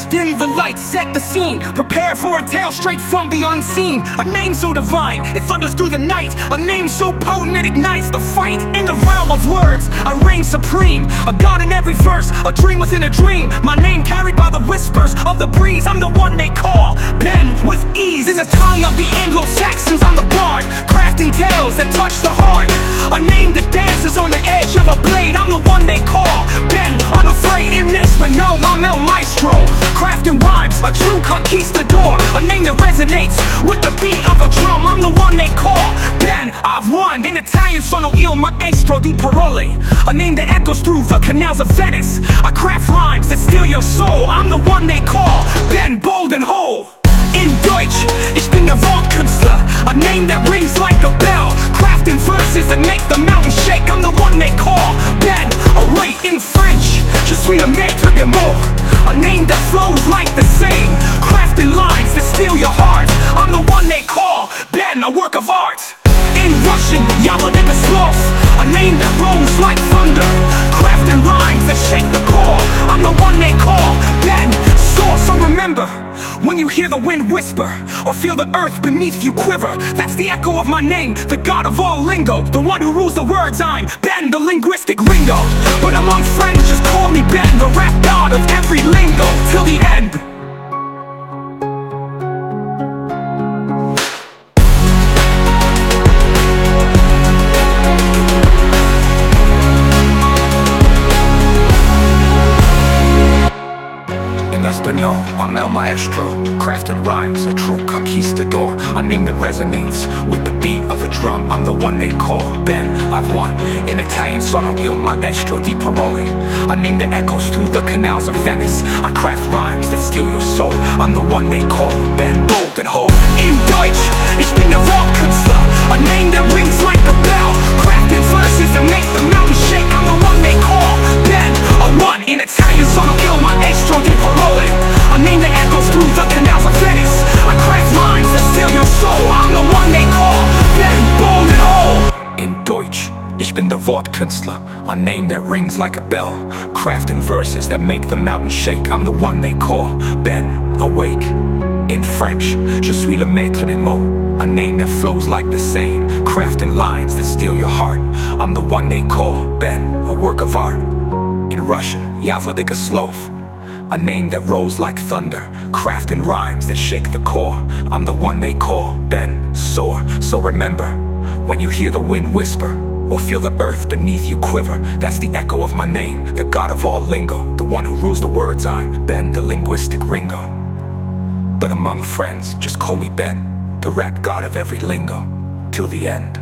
lights, dim the lights, set the scene. Prepare for a tale straight from the unseen. A name so divine, it thunders through the night. A name so potent it ignites the fight. In the realm of words, I reign supreme. A god in every verse, a dream within a dream. My name carried by the whispers of the breeze. I'm the one they call, Ben with ease. In the tongue of the Anglo-Saxons I'm the bard. Crafting tales that touch the heart. A name that dances on the edge of a blade. I'm the one they call, Ben. Unafraid in this, but no, I'm El Maestro a true conquistador A name that resonates with the beat of a drum. I'm the one they call, Ben I've won. In Italian sono il maestro di parole. A name that echoes through the canals of Venice. I craft rhymes that steal your soul. I'm the one they call, Ben Bold and Whole of art in Russian, Yamada Slov A name that rolls like thunder. Crafting rhymes that shake the core. I'm the one they call Ben Soar, so remember When you hear the wind whisper Or feel the earth beneath you quiver That's the echo of my name The god of all lingo The one who rules the words. I'm Ben, the linguistic Ringo But among friends just call me Ben The rap god of every lingo Till the I'm El Maestro Crafted rhymes, a true conquistador. A name that resonates with the beat of a drum. I'm the one they call Ben, I've won In Italian, sono il maestro di parole A name that echoes through the canals of Venice. I craft rhymes that steal your soul. I'm the one they call Ben. Bold and Whole. In Deutsch, ich bin der Wortkünstler A name that rings like a bell. Crafting verses that make the mountain shake. I'm the one they call Ben. A one in Italian, sono Wortkünstler, a name that rings like a bell. Crafting verses that make the mountain shake. I'm the one they call Ben, awake. In French, je suis le maître des mots. A name that flows like the Seine Crafting lines that steal your heart. I'm the one they call Ben, a work of art. In Russian, Yavladika Slov. A name that rolls like thunder. Crafting rhymes that shake the core. I'm the one they call Ben, Soar. So remember, when you hear the wind whisper or feel the earth beneath you quiver. That's the echo of my name, the god of all lingo The one who rules the words. I'm Ben, the linguistic Ringo. But among friends, just call me Ben The rap god of every lingo Till the end